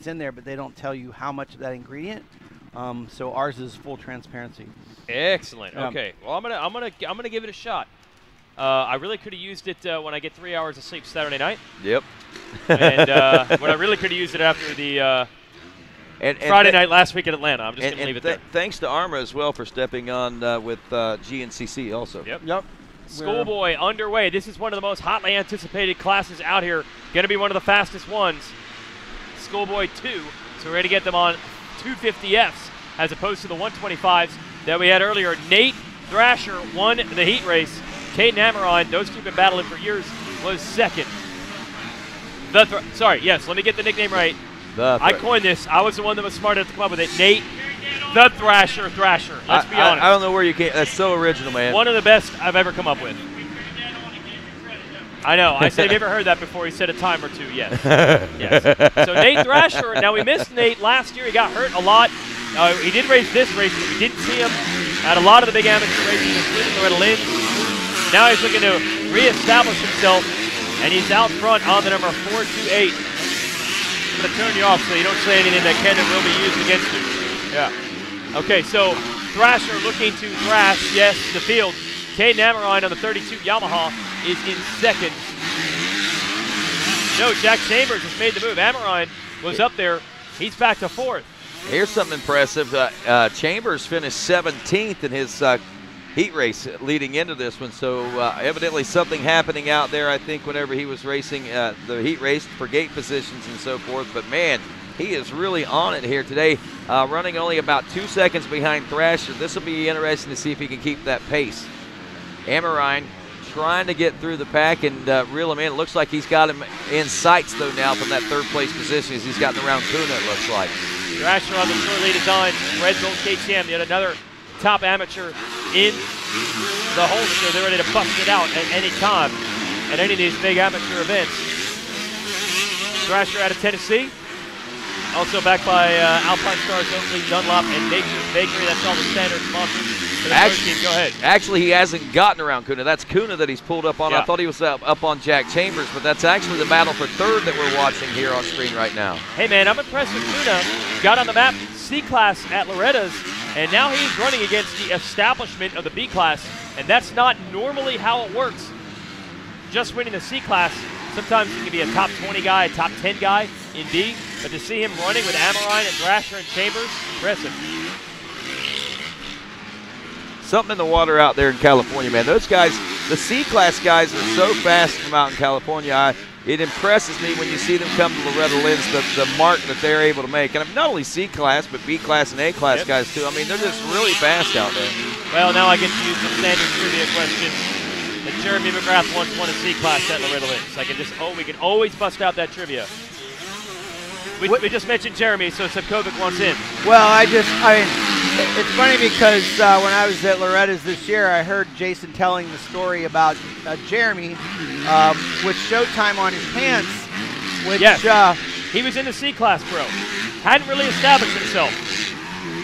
it's in there, but they don't tell you how much of that ingredient. Um, so ours is full transparency. Excellent. Yeah. Okay. Well, I'm gonna I'm gonna I'm gonna give it a shot. Uh, I really could have used it uh, when I get three hours of sleep Saturday night, Yep. and uh, when I really could have used it after the uh, And, and Friday th- night last week in Atlanta. I'm just And, gonna leave and it th- there. thanks to Arma as well for stepping on uh, with uh, GNCC also. Yep. Yep. Schoolboy underway. This is one of the most hotly anticipated classes out here. Going to be one of the fastest ones. Schoolboy 2. So we're going to get them on 250Fs as opposed to the 125s that we had earlier. Nate Thrasher won the heat race. Caden Amaron, those two have been battling for years, was second. The Thr- Sorry, yes, let me get the nickname right. The I coined this. I was the one that was smart enough to come up with it. Nate the Thrasher Thrasher. Let's I, be I- honest. I don't know where you came. That's so original, man. One of the best I've ever come up with. I know. I said, have you ever heard that before? He said a time or two. Yes. yes. So Nate Thrasher. Now we missed Nate last year. He got hurt a lot. Uh, he did race this race, but we didn't see him at a lot of the big amateur races, including Loretta Lynn's. Now he's looking to reestablish himself, and he's out front on the number 428. I'm going to turn you off so you don't say anything that can and will be used against you. Yeah. Okay, so Thrasher looking to thrash, yes, the field. Caden Amaron on the 32 Yamaha is in second. No, Jack Chambers has made the move. Amaron was up there. He's back to fourth. Here's something impressive. Uh, uh, Chambers finished 17th in his uh, heat race leading into this one. So uh, evidently something happening out there. I think whenever he was racing uh, the heat race for gate positions and so forth. But man, he is really on it here today, uh, running only about two seconds behind Thrasher. This will be interesting to see if he can keep that pace. Amarine trying to get through the pack and uh, reel him in. It looks like he's got him in sights though now from that third place position as he's gotten around Kuna. It looks like. On the short lead is on. Red Gold KTM, yet another top amateur in the holster. They're ready to bust it out at any time at any of these big amateur events. Thrasher out of Tennessee. Also backed by uh, Alpinestars, Oakley, Dunlop, and Nature's Bakery. That's all the standard sponsors. The Actually. Go ahead. Actually, he hasn't gotten around Kuna. That's Kuna that he's pulled up on. Yeah. I thought he was up, up on Jack Chambers, but that's actually the battle for third that we're watching here on screen right now. Hey man, I'm impressed with Kuna. Got on the map C class at Loretta's, and now he's running against the establishment of the B class, and that's not normally how it works. Just winning the C class, sometimes you can be a top 20 guy, a top 10 guy in B, but to see him running with Amarine and Thrasher and Chambers, impressive. Something in the water out there in California, man. Those guys, the C-class guys, are so fast from out in California. I, it impresses me when you see them come to Loretta Lynn's, the, the mark that they're able to make. And I'm not only C-class, but B-class and A-class Yep. guys too. I mean, they're just really fast out there. Well, now I get to use the standard trivia questions that Jeremy McGrath once won a C class at Loretta Lynn's. I can just, oh, we can always bust out that trivia. We, What- we just mentioned Jeremy, so Sepkovic wants in. Well, I just, I mean, it's funny because uh, when I was at Loretta's this year, I heard Jason telling the story about uh, Jeremy um, with Showtime on his pants, which, Yes. uh, He was in the C class, bro. Hadn't really established himself.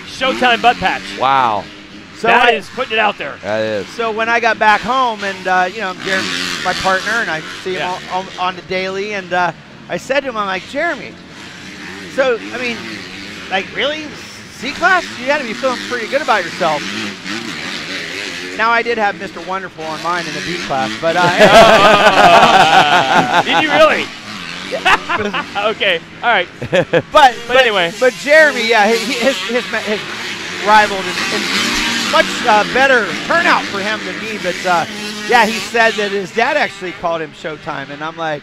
Showtime butt patch. Wow, so That I- is putting it out there. that is. So when I got back home, and uh, you know, Jeremy's my partner, and I see him Yeah. on, on, on the daily, and uh, I said to him, I'm like, Jeremy, so I mean, like really, C class? You got to be feeling pretty good about yourself. Now I did have Mr. Wonderful on mine in the B class, but uh, Did you really? okay, all right. but, but anyway. but Jeremy, yeah, he, he- his his his and, and much uh, better turnout for him than me. But uh, yeah, he said that his dad actually called him Showtime, and I'm like,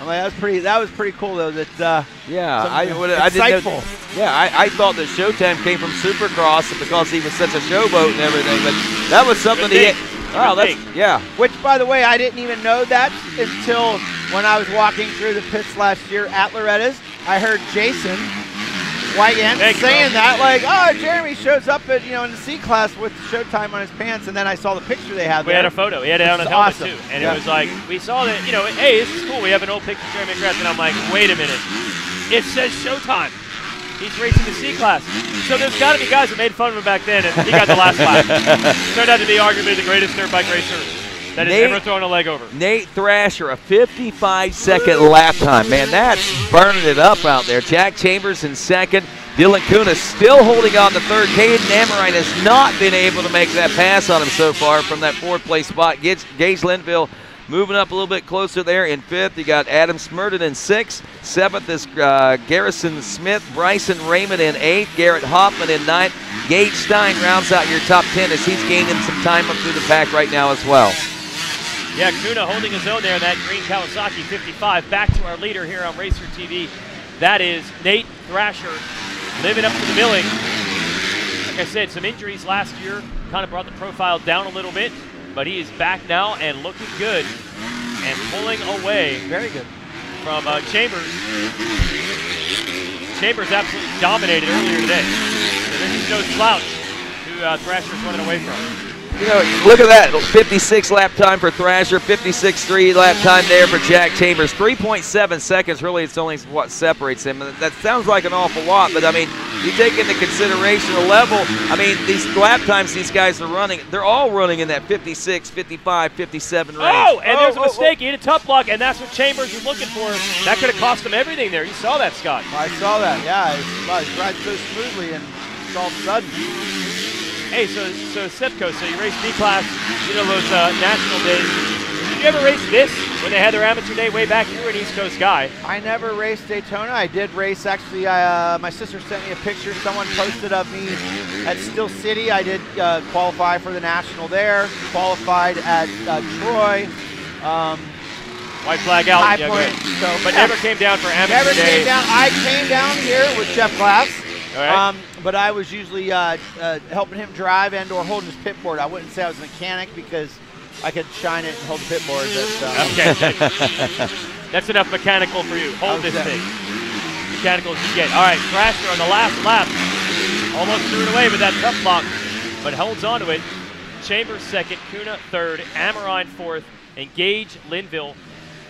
I'm like, that's pretty. That was pretty cool though. That uh, Yeah, I, would, I didn't know. Yeah, I, I thought that Showtime came from Supercross because he was such a showboat and everything, but that was something Good he. Wow, Good that's yeah. which by the way, I didn't even know that until when I was walking through the pits last year at Loretta's. I heard Jason Thank you, saying that, like, oh, Jeremy shows up at you know in the C class with Showtime on his pants, and then I saw the picture they had We there. had a photo. He had it on his is helmet awesome. too, and Yeah. it was like we saw that. You know, hey, this is cool. We have an old picture of Jeremy McGrath, and I'm like, wait a minute, it says Showtime. He's racing the C class. So there's got to be guys that made fun of him back then, and he got the last lap. Turned out to be arguably the greatest dirt bike racer that has Nate- ever thrown a leg over. Nate Thrasher, a 55 second lap time. Man, that's burning it up out there. Jack Chambers in second. Dylan Kuna still holding on to third. Caden Amorine has not been able to make that pass on him so far from that fourth place spot. Gage, Gage Linville moving up a little bit closer there in fifth. You got Adam Smurden in sixth. Seventh is uh, Garrison Smith. Bryson Raymond in eighth. Garrett Hoffman in ninth. Gage Stein rounds out your top 10 as he's gaining some time up through the pack right now as well. Yeah, Kuna holding his own there in that green Kawasaki 55. Back to our leader here on Racer TV. That is Nate Thrasher living up to the billing. Like I said, some injuries last year kind of brought the profile down a little bit, but he is back now and looking good and pulling away Very good. from uh, Chambers. Chambers absolutely dominated earlier today. So this is no slouch who uh, Thrasher's running away from. You know, look at that 56 lap time for Thrasher, 56-3 lap time there for Jack Chambers. 3.7 seconds, really, it's only what separates him. And That sounds like an awful lot, but I mean, you take into consideration the level. I mean, these lap times these guys are running, they're all running in that 56, 55, 57 range. Oh, and there's a oh, oh mistake. Oh. He hit a tough block, and that's what Chambers was looking for. That could have cost him everything there. You saw that, Scott. I saw that. Yeah, it's, wow, it's riding so smoothly, and it's all of a sudden. Hey, so so Sipco, so you raced D-Class, you know those uh, national days. Did you ever race this when they had their amateur day way back? You were an East Coast guy. I never raced Daytona. I did race actually. Uh, my sister sent me a picture. Someone posted of me at Steel City. I did uh, qualify for the national there. Qualified at uh, Troy. Um, White flag out. High yeah, point. So, But yeah. never came down for amateur Never day. came down. I came down here with Jeff Glass. All right. Um, but I was usually uh, uh, helping him drive and or holding his pit board. I wouldn't say I was a mechanic because I could shine it and hold the pit board. But, um, Okay. That's enough mechanical for you. Hold this thing. Mechanical as you get. All right, Thrasher on the last lap. Almost threw it away with that tough block, but holds on to it. Chambers second, Kuna third, Amarine fourth, and Gage Linville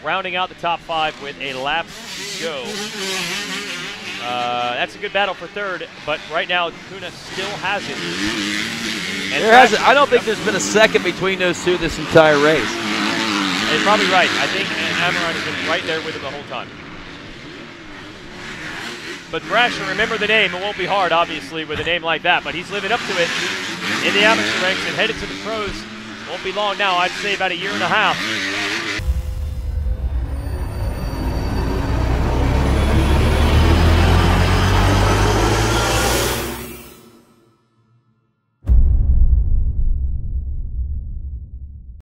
rounding out the top five with a lap to go. Uh, that's a good battle for third, but right now Kuna still has it. And There hasn't, I don't think there's been a second between those two this entire race. You're probably right. I think Amaron has been right there with him the whole time. But Thrasher, remember the name. It won't be hard, obviously, with a name like that. But he's living up to it in the amateur ranks and headed to the pros. Won't be long now. I'd say about a year and a half.